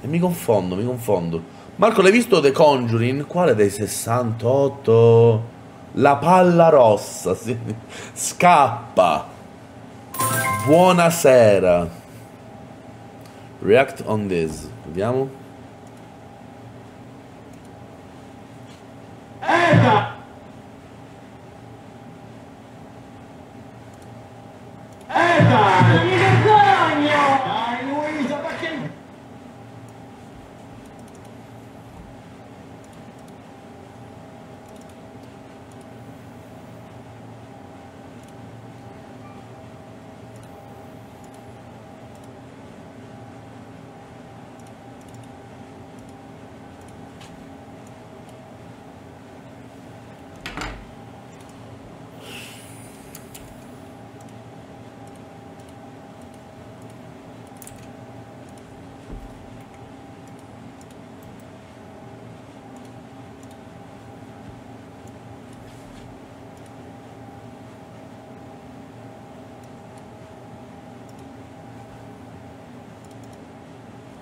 E mi confondo, mi confondo. Marco, l'hai visto The Conjuring? Quale dei 68? La palla rossa. sì. Scappa. Buonasera. React on this. Vediamo.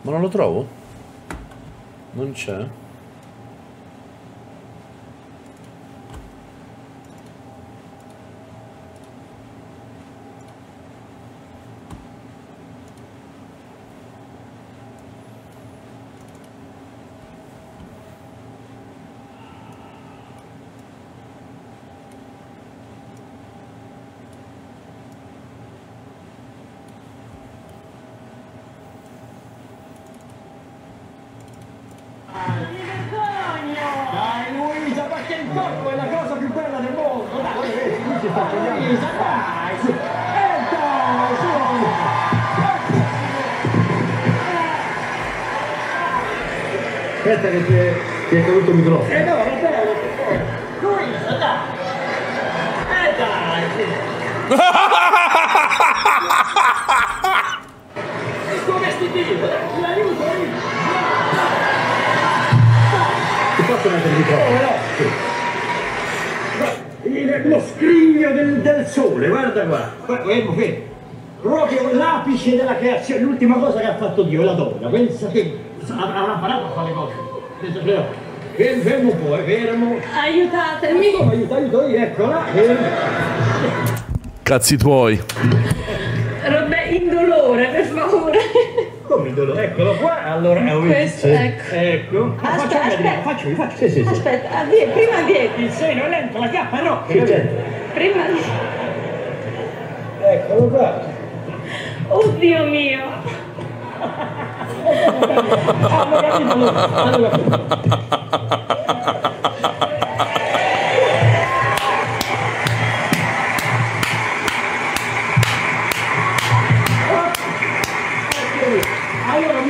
Ma non lo trovo? Non c'è? Mi vergogno! Dai Luisa, ma che il corpo è la cosa più bella del mondo! Dai, vedi, qui ci sta Luisa, dai! su. Eh dai, su! Aspetta che ti è, ti è caduto il microfono. Eh no, vabbè! Luisa, dai! Eh dai! scrigno del, del sole, guarda qua. Guarda, fermo, fermo. Proprio l'apice della creazione, l'ultima cosa che ha fatto Dio è la donna. Pensa che av- avrà imparato a fare cose. Pensa che- Fermo, fermo un po', eh, fermo. Aiutatemi! Come aiuto, aiuto io, eccola. fermo. Cazzi tuoi. Robè, indolore, per favore. Come il dolore? Eccolo qua, allora. eh, vedi? Questo, ecco. Ecco. Aspetta, Faccio io, aspetta. faccio io, faccio Sì, sì, sì. Aspetta, addio, prima dietro. Il seno è lento, la chiappa no. Che c'è? Prima Eccolo qua. Oddio mio. Hanno capito? Hanno capito. Allora.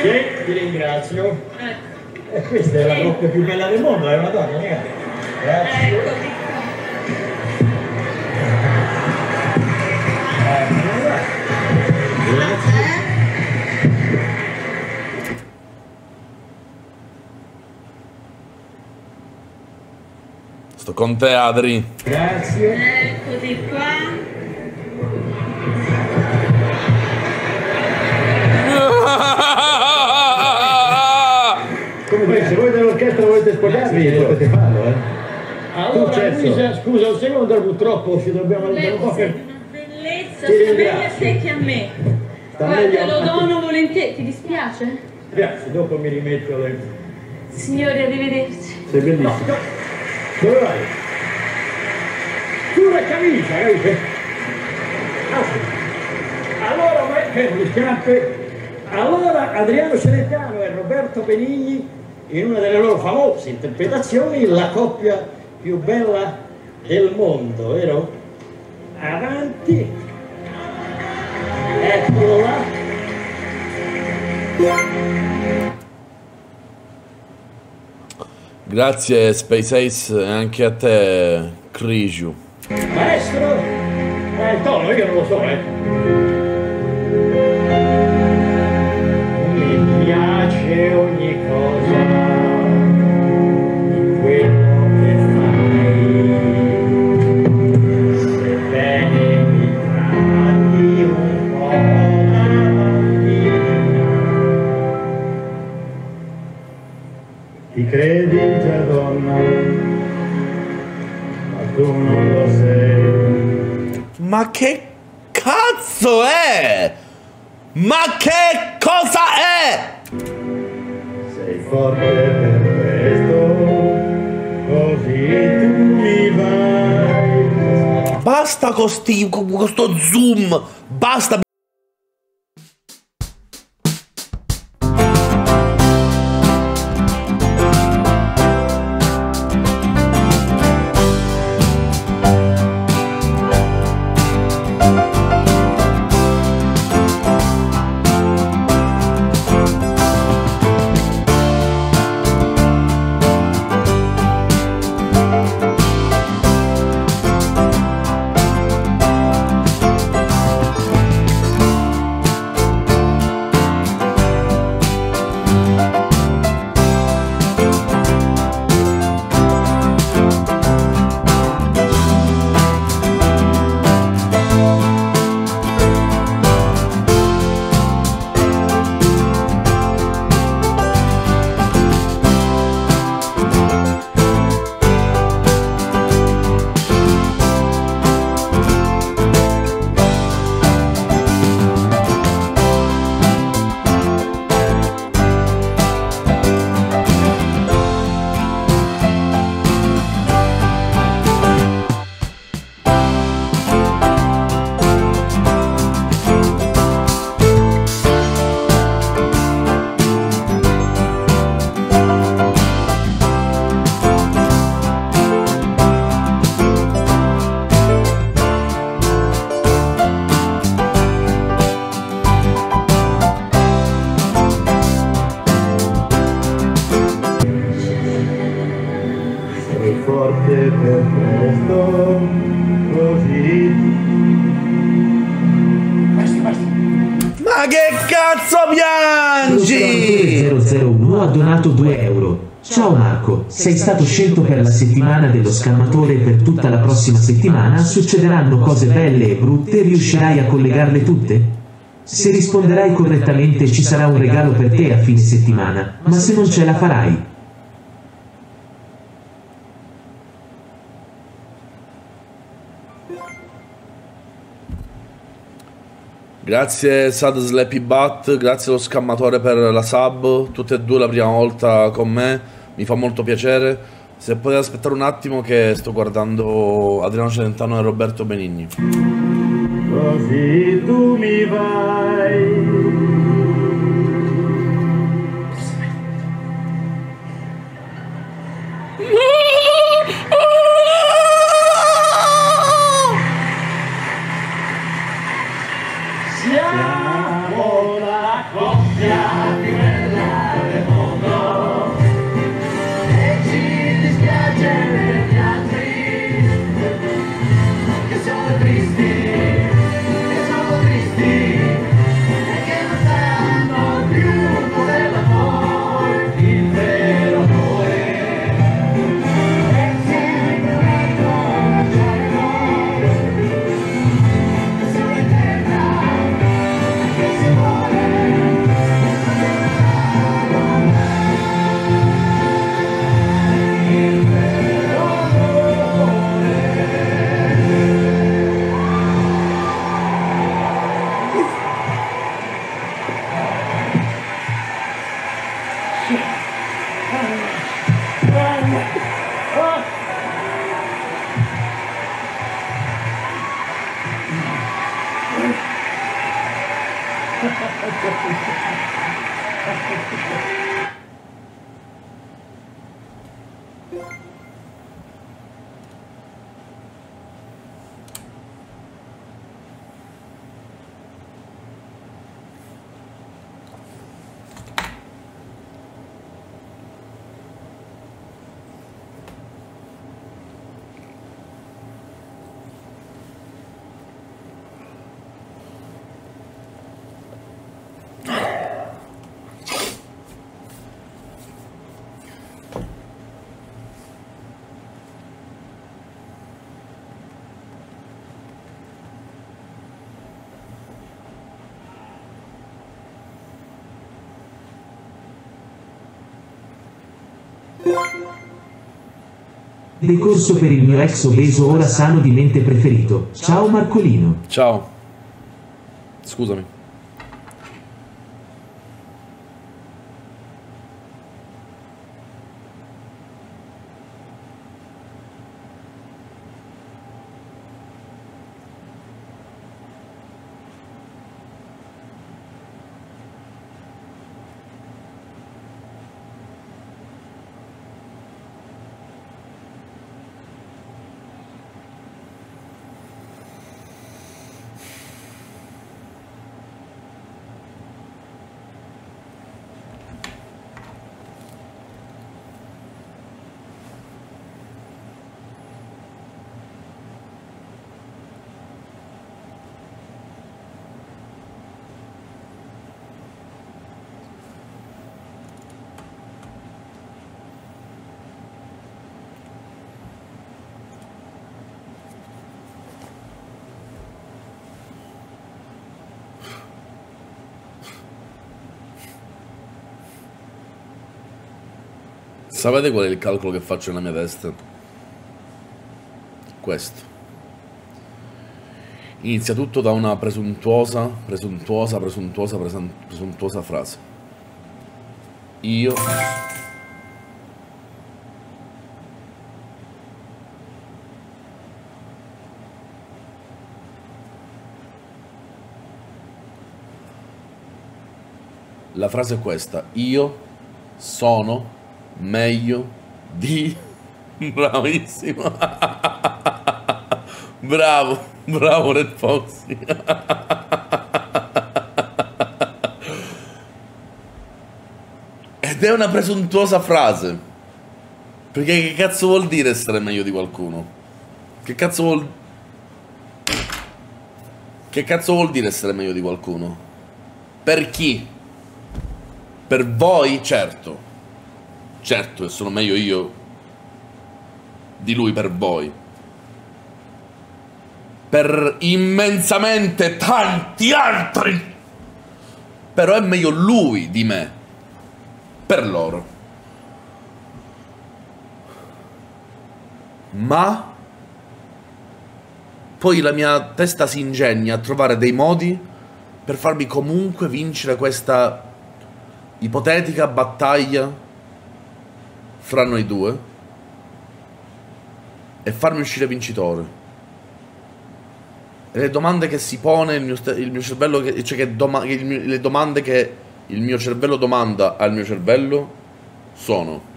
Sì, ti ringrazio. Ecco, E questa è la coppia più bella del mondo, è una donna, ragazzi. Grazie. eccoti Sto con te, Adri. Grazie. Eccoti qua. Comunque, se voi dell'orchestra volete spogliarvi, potete farlo, eh. Allora. Luisa, scusa un secondo, purtroppo ci dobbiamo andare un po' per... una bellezza, Ti meglio a te che a me. Sta Guarda, lo dono volentieri. Ti dispiace? Grazie, dopo mi rimetto le... Signori, arrivederci. Sei bellissimo. no. Dove vai? Camicia, capito? Ah, Allora, le scarpe. Allora, Adriano Celentano e Roberto Benigni, in una delle loro famose interpretazioni, la coppia più bella del mondo, vero? Avanti. Eccolo là. Grazie Space Ace e anche a te, Criju. Maestro? Eh, tono, io non lo so, eh. Credi già donna, ma tu non lo sei. Ma che cazzo è? Ma che cosa è? Sei forte per questo, così tu mi vai. Basta con sti, con questo zoom. Basta. Per questo, Ma che cazzo piangi? 001 ha donato 2 euro. Ciao Marco, sei stato scelto per la settimana dello scammatore per tutta la prossima settimana. Succederanno cose belle e brutte, riuscirai a collegarle tutte? Se risponderai correttamente ci sarà un regalo per te a fine settimana, ma se non ce la farai. Grazie Sad Slappy Butt, grazie allo scammatore per la sub, tutte e due la prima volta con me, mi fa molto piacere. Se potete aspettare un attimo che sto guardando Adriano Celentano e Roberto Benigni. così tu mi vai. Decorso per il mio ex obeso ora sano di mente preferito. Ciao Marcolino. Ciao. Scusami. Sapete qual è il calcolo che faccio nella mia testa? Questo. Inizia tutto da una presuntuosa, presuntuosa, presuntuosa, presun- presuntuosa frase. Io La frase è questa. Io sono meglio di... Bravissimo. bravo, bravo Red Foxy. Ed è una presuntuosa frase. Perché che cazzo vuol dire essere meglio di qualcuno? Che cazzo vuol... Che cazzo vuol dire essere meglio di qualcuno? Per chi? Per voi, certo. Certo che sono meglio io di lui per voi. Per immensamente tanti altri. Però è meglio lui di me. Per loro. Ma poi la mia testa si ingegna a trovare dei modi per farmi comunque vincere questa ipotetica battaglia fra noi due e farmi uscire vincitore. E le domande che si pone il mio, il mio cervello, che, cioè che doma- mio- le domande che il mio cervello domanda al mio cervello sono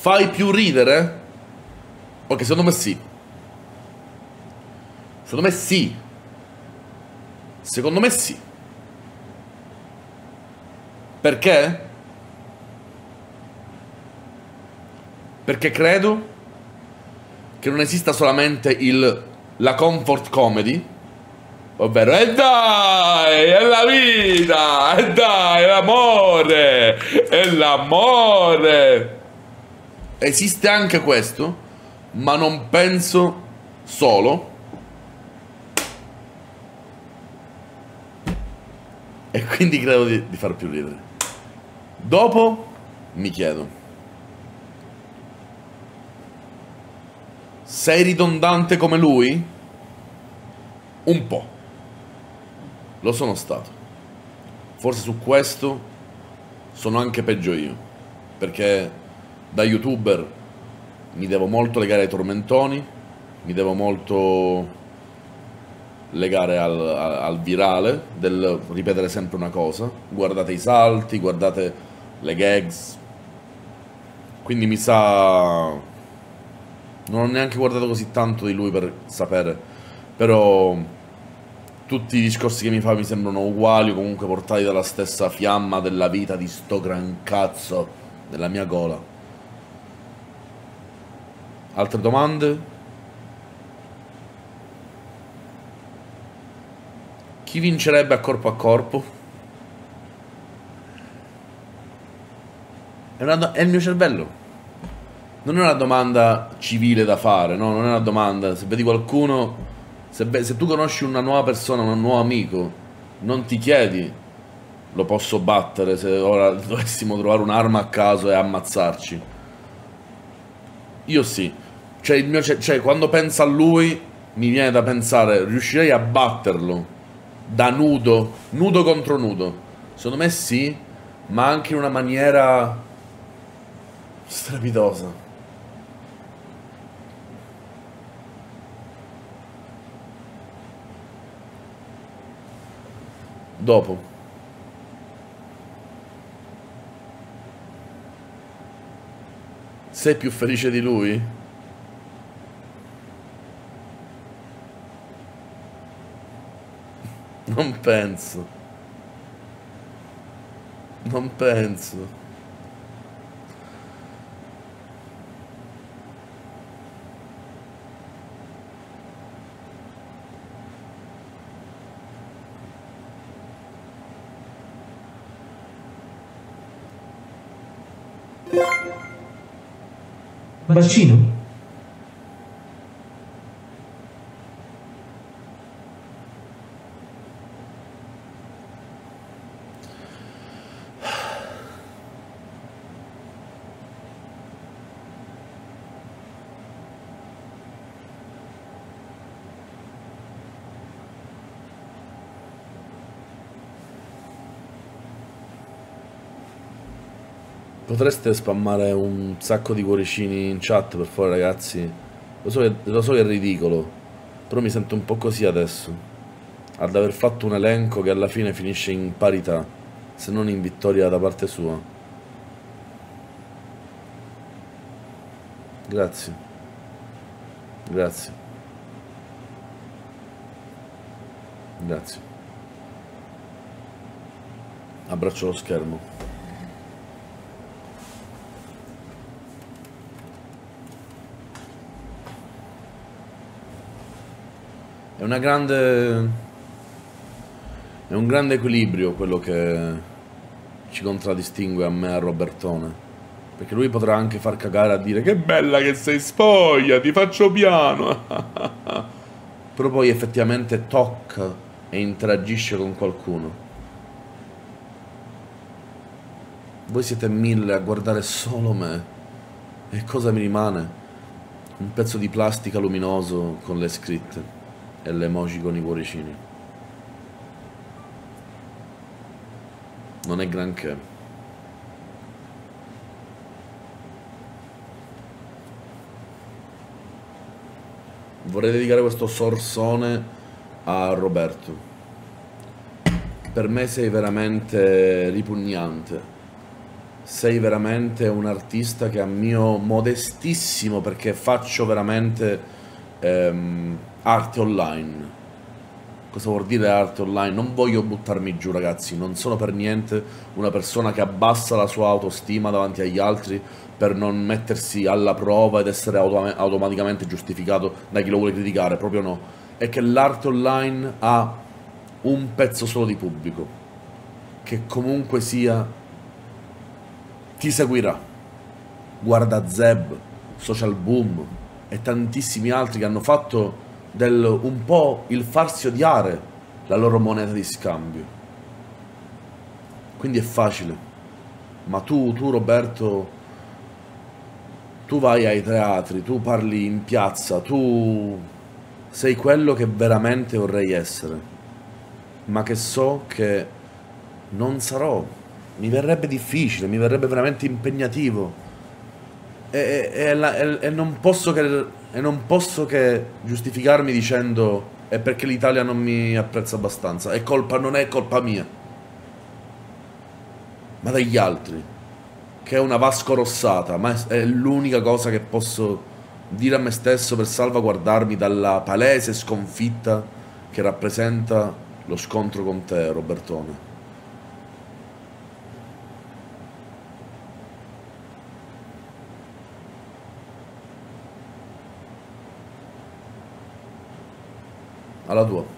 Fai più ridere? Ok, secondo me sì. Secondo me sì. Secondo me sì. Perché? Perché credo che non esista solamente il, la comfort comedy, ovvero e dai, è la vita, e dai, è l'amore, è l'amore. Esiste anche questo, ma non penso solo. E quindi credo di, di far più ridere. Dopo mi chiedo. Sei ridondante come lui? Un po'. Lo sono stato. Forse su questo sono anche peggio io. Perché da youtuber mi devo molto legare ai tormentoni, mi devo molto legare al, al- al virale del ripetere sempre una cosa. Guardate i salti, guardate le gags. Quindi mi sa... Non ho neanche guardato così tanto di lui per sapere. Però tutti i discorsi che mi fa mi sembrano uguali o comunque portati dalla stessa fiamma della vita di sto gran cazzo della mia gola. Altre domande? Chi vincerebbe a corpo a corpo? È, è il mio cervello. Non è una domanda civile da fare, no? Non è una domanda. Se vedi qualcuno Se, se tu conosci una nuova persona, un nuovo amico, non ti chiedi lo posso battere se ora dovessimo trovare un'arma a caso e ammazzarci. Io sì. Cioè, mio, cioè, quando penso a lui, mi viene da pensare, riuscirei a batterlo da nudo, nudo contro nudo. Secondo me sì, ma anche in una maniera strepitosa. Dopo. Sei più felice di lui? Non penso. Non penso. Bacino? Potreste spammare un sacco di cuoricini in chat per favore ragazzi? Lo so, che, lo so che è ridicolo, però mi sento un po' così adesso. Ad aver fatto un elenco che alla fine finisce in parità, se non in vittoria da parte sua. Grazie. Grazie. Grazie. Abbraccio lo schermo. È una grande. È un grande equilibrio quello che ci contraddistingue a me e a Robertone. Perché lui potrà anche far cagare a dire che bella che sei spoglia, ti faccio piano. Però poi effettivamente tocca e interagisce con qualcuno. Voi siete mille a guardare solo me. E cosa mi rimane? Un pezzo di plastica luminoso con le scritte e le emoji con i cuoricini. Non è granché. Vorrei dedicare questo sorsone a Roberto. Per me sei veramente ripugnante. Sei veramente un artista che a mio modestissimo, perché faccio veramente ehm, arte online. Cosa vuol dire arte online? Non voglio buttarmi giù, ragazzi. Non sono per niente una persona che abbassa la sua autostima davanti agli altri per non mettersi alla prova ed essere autom automaticamente giustificato da chi lo vuole criticare. Proprio no. È che l'arte online ha un pezzo solo di pubblico. Che comunque sia ti seguirà. Guarda Zeb, Social Boom e tantissimi altri che hanno fatto del un po' il farsi odiare la loro moneta di scambio. Quindi è facile. Ma tu, tu Roberto, tu vai ai teatri, tu parli in piazza, tu sei quello che veramente vorrei essere, ma che so che non sarò. Mi verrebbe difficile, mi verrebbe veramente impegnativo. E, e, e, e non posso che e non posso che giustificarmi dicendo è perché l'Italia non mi apprezza abbastanza. È colpa, non è colpa mia, ma degli altri. Che è una vasco rossata, ma è l'unica cosa che posso dire a me stesso per salvaguardarmi dalla palese sconfitta che rappresenta lo scontro con te, Robertone. Alla tua.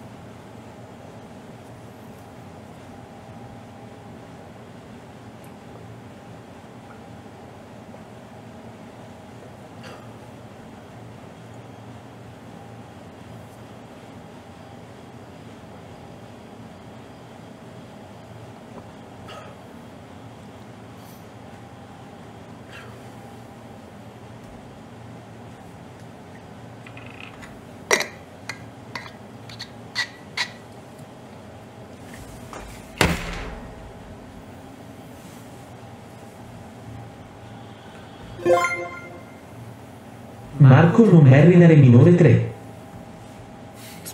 Marco non merrinare minore 3.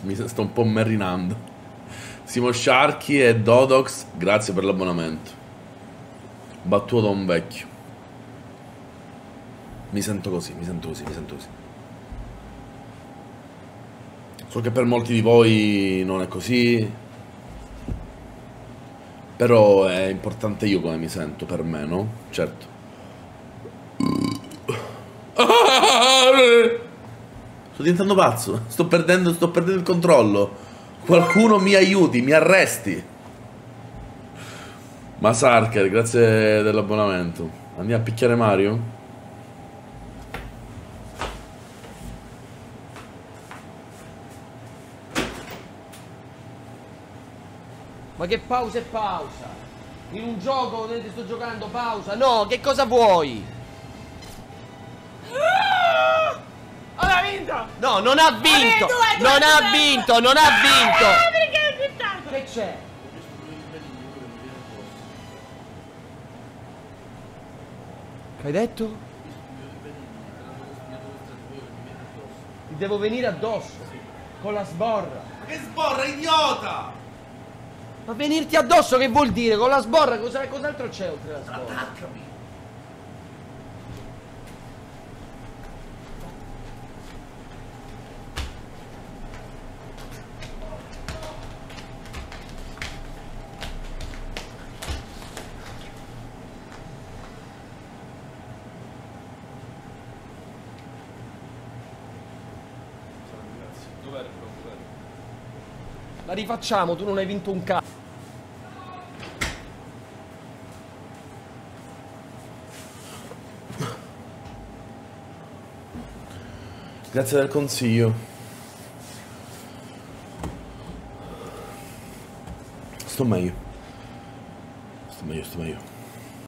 Mi sto un po' merrinando. Simo Sharky e Dodox, grazie per l'abbonamento. Battuto da un vecchio. Mi sento così, mi sento così, mi sento così. So che per molti di voi non è così. Però è importante io come mi sento per me, no? Certo. Sto diventando pazzo. Sto perdendo, sto perdendo il controllo. Qualcuno mi aiuti, mi arresti. Masarker, grazie dell'abbonamento. Andiamo a picchiare Mario? Ma che pausa e pausa? In un gioco dove sto giocando pausa? No, che cosa vuoi? No, non ha vinto! due, due, Non ha due. vinto, non ha vinto! Eh, perché tanto? Che c'è? Che hai detto? Ti devo venire addosso con la sborra. Ma che sborra, idiota! Ma venirti addosso che vuol dire? Con la sborra cosa- cos'altro c'è oltre la sborra? Attaccami. La rifacciamo, tu non hai vinto un cazzo. Grazie del consiglio. Sto meglio. Sto meglio, sto meglio.